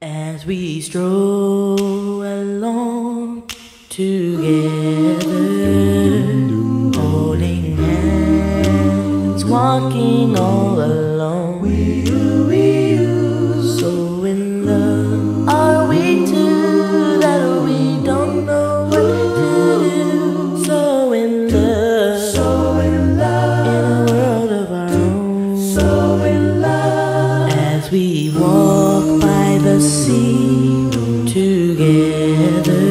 As we stroll along together, holding hands, walking all alone. So in love are we two that we don't know what to do. So in love, so in love, in a world of our own. So in love, as we walk seem together.